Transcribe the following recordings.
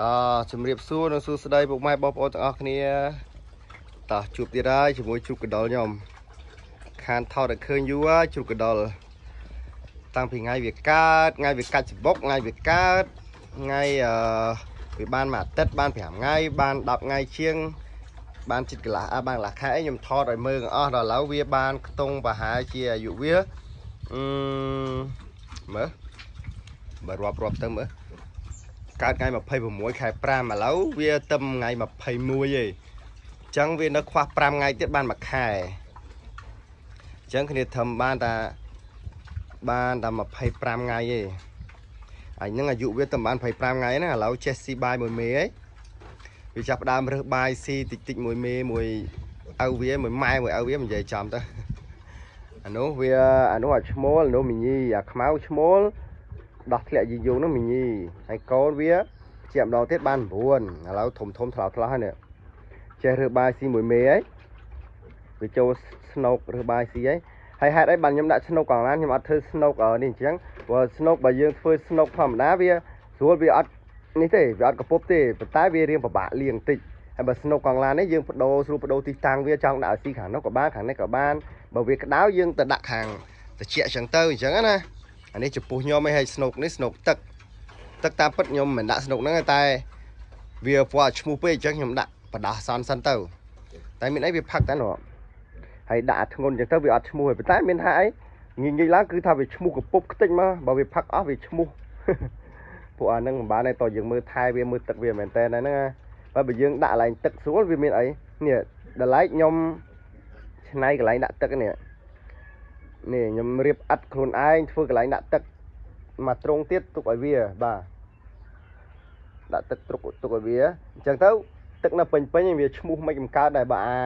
តជំរាបសួរនិងសួស្តីពុកម៉ែបងប្អូនទាំងអស់គ្នាតជួបទៀតហើយជាមួយជ្រូកកដុលខ្ញុំខានថតឲ្យឃើញយូរហើយជ្រូកកដុលតាំងពីថ្ងៃវាកើតថ្ងៃវាកាច់ច្បុកថ្ងៃវាកើតថ្ងៃអឺវាបានមួយអាទិត្យបាន5ថ្ងៃបាន10ថ្ងៃជាង បានចិត្តកន្លះអាបានកន្លះខែខ្ញុំថតឲ្យមើលទាំងអស់ដល់ឥឡូវវាបានខ្ទង់ប្រហែលជាអាយុវាអឺមើលបើរាប់រាប់ទៅមើល កើតថ្ងៃ26ខែ5ឥឡូវវាទឹមថ្ងៃ21ឯងអញ្ចឹងវានៅខ្វះ5ថ្ងៃទៀតបានមួយខែអញ្ចឹងគ្នាធំបានតាបានតែ25ថ្ងៃឯងអញហ្នឹងអាយុវាតែបាន25ថ្ងៃហ្នឹងឥឡូវចេះស៊ីបាយមួយមេឯងវាចាប់ដើមរើសបាយស៊ីតិចតិចមួយមេមួយឪវាមួយម៉ែមួយឪវាមិននិយាយចំទៅអានោះវាអានោះអាឈ្មោលអានោះមីញីអាខ្មៅឈ្មោល ដោះធ្លាក់យីយូរនោះមីញីហើយកូនវាជាម្ដងទៀតបាន9ឥឡូវធំធំថ្លោថ្លោហើយនេះចេះរើបាយស៊ីមួយមេហើយវាចូលស្នូករើបាយស៊ីហើយហើយហេតុអីបានខ្ញុំដាក់ស្នូកកន្លងខ្ញុំអត់ធ្វើស្នូកនេះអញ្ចឹងព្រោះស្នូកបើយើងធ្វើស្នូកធម្មតាវាស្រួលវាអត់នេះទេវាអត់កពុបទេប៉ុន្តែវារៀងពិបាកលាងតិចហើយបើស្នូកកងឡាននេះយើងបដូរស្រួលបដូរទីតាំងវាចង់ដាក់ឲ្យស៊ីខាងនោះក៏បានខាងនេះក៏បានបើវាក្តៅយើងទៅដាក់ខាងត្រជាក់អញ្ចឹងទៅអញ្ចឹងណា អានេះចំពោះខ្ញុំឯងឲ្យស្នូកនេះស្នូកទឹកទឹកតាមពិតខ្ញុំមិនដាក់ស្នូកហ្នឹងតែវាពណ៌ឈ្មោះពេកអញ្ចឹងខ្ញុំដាក់បដាសនសិនទៅ តែមានអីវាផឹកតែនោះហើយដាក់ធ្ងន់អញ្ចឹងទៅវាអត់ឈ្មោះទេប៉ុន្តែមានថាអីងាយងាយឡើងគឺថាវាឈ្មោះកពុបខ្ទេចមកបើវាផឹកអស់វាឈ្មោះពួកអាហ្នឹងមិនបានទេតយើងមើលថែវាមើលទឹកវាមែនតើហ្នឹងណាបើបើយើងដាក់កន្លែងទឹកស្រួលវាមានអីនេះដល់ឡែកខ្ញុំឆ្នៃកន្លែងដាក់ទឹកនេះ នេះខ្ញុំរៀបអិតខ្លួនឯងធ្វើកន្លែងដាក់ទឹកមកត្រង់ទៀតទុកឲ្យវាបាទដាក់ទឹកទុកទុកឲ្យវាអញ្ចឹងទៅទឹកនៅពេញពេញវាឈ្មោះមិនកំកើតដែរបើអា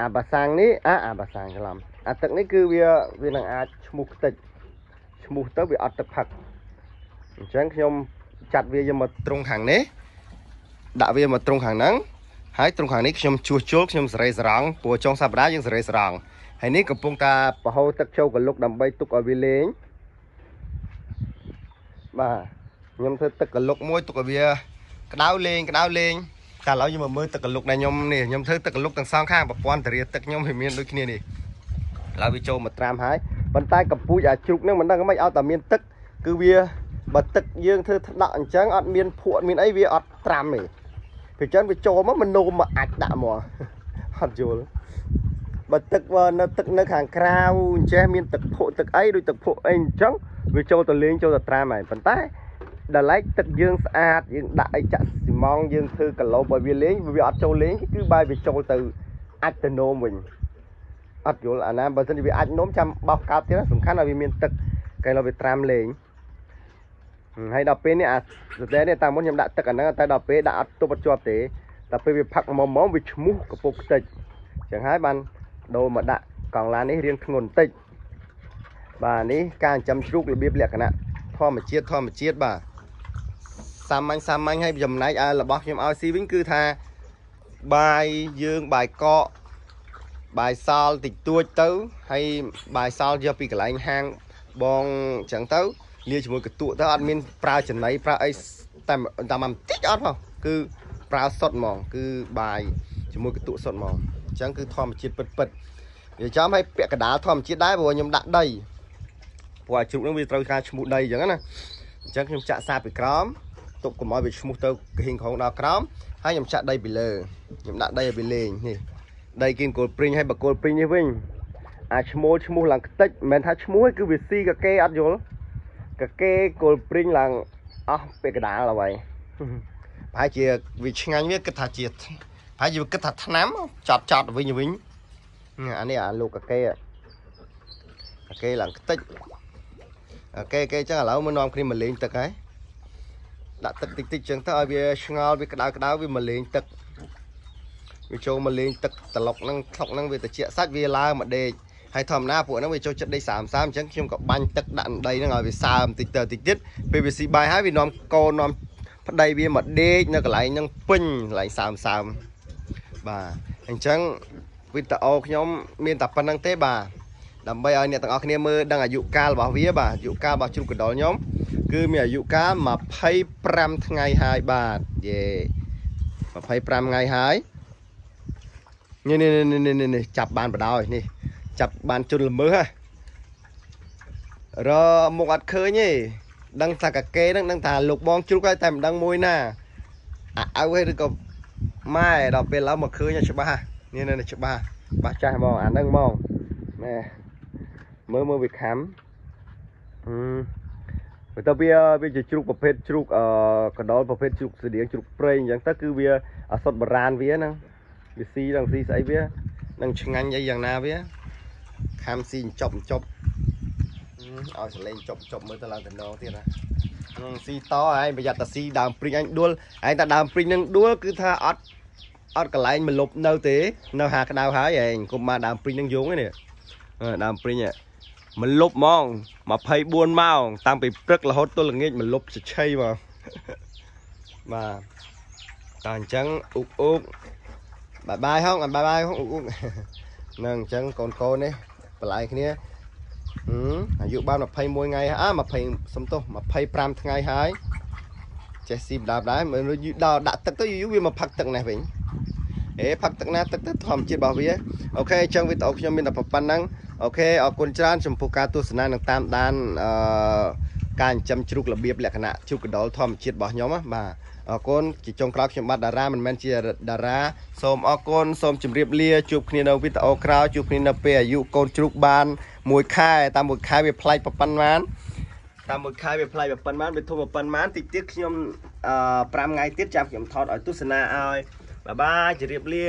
អាបាសាំងនេះអាអាបាសាំងច្រឡំអាទឹកនេះគឺវាវានឹងអាចឈ្មោះខ្ទេចឈ្មោះទៅវាអត់ទឹកផឹកអញ្ចឹងខ្ញុំចាត់វាយកមកត្រង់ខាងនេះដាក់វាមកត្រង់ខាងហ្នឹងហើយត្រង់ខាងនេះខ្ញុំជួសជុលខ្ញុំសេរីសរងព្រោះចុងសប្តាហ៍យើងសេរីសរង ហើយនេះកំពុងតែប្រហូរទឹកចូលកលុកដើម្បីទុកឲ្យវាលេងបាទខ្ញុំធ្វើទឹកកលុកមួយទុកឲ្យវាក្តៅលេងក្តៅលេងតែឥឡូវយើងមកមើលទឹកកលុកដែលខ្ញុំនេះខ្ញុំធ្វើទឹកកលុកទាំងសងខាងប្រព័ន្ធធារាទឹកខ្ញុំវាមានដូចគ្នានេះឥឡូវវាចូលមកត្រាំហើយប៉ុន្តែកំពូចអាជ្រូកហ្នឹងមិនដឹងមិនឲ្យតែមានទឹកគឺវាបើទឹកយើងធ្វើថ្នាក់អញ្ចឹងអត់មានភក់មានអីវាអត់ត្រាំទេពីចឹងវាចូលមកមិននោមមកអាចដាក់មកអត់យល់ បើទឹកនៅទឹកនៅខាងក្រៅអញ្ចេះមានទឹកភក់ទឹកអីដូចទឹកភក់អីអញ្ចឹងវាចូលទៅលេងចូលទៅត្រាំហើយប៉ុន្តែដល់ឡែកទឹកយើងស្អាតយើងដាក់អីចាក់ស៊ីម៉ងយើងធ្វើកឡូបឲ្យវាលេងវាអត់ចូលលេងគឺបែរវាចូលទៅអាចទៅនោមវិញអត់យល់អាណាបើមិនវាអាចនោមចាំបោះកើតទៀតសំខាន់ឲ្យវាមានទឹកគេឲ្យវាត្រាំលេងហើយដល់ពេលនេះអាសតែនេះតាមមុនខ្ញុំដាក់ទឹកអាហ្នឹងតែដល់ពេលដាក់អត់ទប់អត់ជាប់ទេតែពេលវាផឹកមុំមុំវាឈ្មោះកពុកខ្ទេចអញ្ចឹងហើយបាន ដូរមកដាក់កង់ឡាននេះរៀងធ្ងន់បន្តិចបាទនេះការចិញ្ចឹមជ្រូករបៀបលក្ខណៈធម្មជាតិធម្មជាតិបាទសាមញ្ញសាមញ្ញហើយចំណែកឲ្យរបស់ខ្ញុំឲ្យស៊ីវិញគឺថាបាយយើងបាយកកបាយសល់តិចតួចទៅហើយបាយសល់យកពីកន្លែងហាងបងអញ្ចឹងទៅលាយជាមួយកតក់ទៅអត់មានប្រើចំណីប្រើអីតែតែបន្តិចអត់ផងគឺប្រើសុតហ្មងគឺបាយជាមួយកតក់សុតហ្មង អញ្ចឹងគឺធម្មជាតិពិតពិតវាចាំឲ្យពាក់កដាលធម្មជាតិដែរព្រោះខ្ញុំដាក់ដីព្រោះអាជ្រូកនឹងវាត្រូវការឈ្មោះដីអញ្ចឹងណាអញ្ចឹងខ្ញុំចាក់សាពីក្រោមទុកកុំឲ្យវាឈ្មោះទៅគហិងក្នុងដល់ក្រោមហើយខ្ញុំចាក់ដីពីលើខ្ញុំដាក់ដីឲ្យវាលេងនេះដីគៀនគោលព្រីងហើយបកគោលព្រីងនេះវិញអាឈ្មោះឈ្មោះឡើងខ្ទេចមិនមែនថាឈ្មោះគឺវាស៊ីកកេអត់យល់កកេគល់ព្រីងឡើងអស់ពេលកដាលអ្វីប្រហែលជាវាឆ្ងាញ់វាគិតថាជា ប្រហែលជាគិតថាឆ្នាំចត់ចត់វិញវិញអានេះអាលោកកកេកកេឡើងខ្ទេចកកេកេចឹងឥឡូវមកនាំគ្នាមកលេងទឹកហើយដាក់ទឹកតិចតិចចឹងទៅឲ្យវាឆ្ងល់វាក្តៅក្តៅវាមកលេងទឹកវាចូលមកលេងទឹកត្រឡុកហ្នឹងថ្លុកហ្នឹងវាត្រជាក់សាច់វាឡើងមកដេកហើយធម្មតាពួកហ្នឹងវាចូលចិត្តដីសើមសើមអញ្ចឹងខ្ញុំក៏បាញ់ទឹកដាក់ដីហ្នឹងឲ្យវាសើមតិចទៅតិចទៀតពេលវាស៊ីបាយហើយវានាំកូននាំប្តីវាមកដេកនៅកន្លែងហ្នឹងពេញកន្លែងសើមសើម បាទអញ្ចឹងវីដេអូខ្ញុំមានតែប៉ុណ្្នឹងទេបាទដើម្បីឲ្យអ្នកទាំងអស់គ្នាមើលដឹងអាយុកាលរបស់វាបាទអាយុកាលរបស់ជ្រូកកណ្ដុរខ្ញុំគឺមានអាយុកាល25ថ្ងៃហើយបាទយេ25ថ្ងៃហើយនេះនេះនេះនេះនេះចាប់បានបដ ாய் នេះចាប់បានជន់ល្មើសហ៎រមុខអត់ឃើញទេដឹងថាកាកេហ្នឹងដឹងថាលោកបងជ្រូកហើយតែមិនដឹងមួយណាអាអៅហើយឬក៏ ម៉ែដល់ពេលឡើងមកឃើញច្បាស់នេះនេះច្បាស់ច្បាស់ចាស់ហ្មងអាហ្នឹងហ្មងណែមើលមើលវាខំហឹមទៅវាវាជាជ្រូកប្រភេទជ្រូកអឺកដលប្រភេទជ្រូកស្តៀងជ្រូកព្រៃអញ្ចឹងទៅគឺវាអសុតបរានវាហ្នឹងវាស៊ីដល់ស៊ីស្អីវានឹងឆ្ងាញ់អីយ៉ាងណាវាខំស៊ីចប់ចប់ឲ្យសលេងចប់ចប់មើលទៅឡើងតំណងទៀតណាស៊ីតឯងប្រយ័ត្នតែស៊ីដើមព្រីងឯងដួលឯងតែដើមព្រីងនឹងដួលគឺថាអត់ អត់កន្លែងមកលុបនៅទេ នៅហាក្តៅហើយឯងគុំមកដើមព្រីងនឹងយងឯនេះដើមព្រីងមកលុបហ្មង24ម៉ោង តាំងពីព្រឹករហូតទល់ល្ងាចមកលុបឆៃមកបាទតើអញ្ចឹងអ៊ុកអ៊ុកបាយបាយហងបាយបាយហងអ៊ុកអ៊ុកនឹងអញ្ចឹងកូនកូននេះបន្លែគ្នាអាយុបាន21ថ្ងៃអា20សំទោស25ថ្ងៃហើយចេះស៊ីបដាបដែរមើលដល់ដាក់ទឹកទៅយូរវាមកផឹកទឹកនេះវិញ អេផឹកទឹកណាទឹកទៅធម្មជាតិរបស់វាអូខេអញ្ចឹងវីដេអូខ្ញុំមានតែប៉ុណ្្នឹងអូខេអរគុណច្រើនចំពោះការទស្សនានិងតាមដានអឺការចិញ្ចឹមជ្រូករបៀបលក្ខណៈជ្រូកកណ្ដុរធម្មជាតិរបស់ខ្ញុំណាបាទអរគុណជាចុងក្រោយខ្ញុំបាទតារាមិនមែនជាតារាសូមអរគុណសូមជម្រាបលាជួបគ្នានៅវីដេអូក្រោយជួបគ្នានៅពេលអាយុកូនជ្រូកបានមួយខែតាមមួយខែវាប្លែកប៉ុណ្ណាតាមមួយខែវាប្លែកប៉ុណ្ណាវាធំប៉ុណ្ណាតិចទៀតខ្ញុំអឺ5ថ្ងៃទៀតចាំខ្ញុំថតឲ្យទស្សនាឲ្យ បាយបាយជម្រាបលា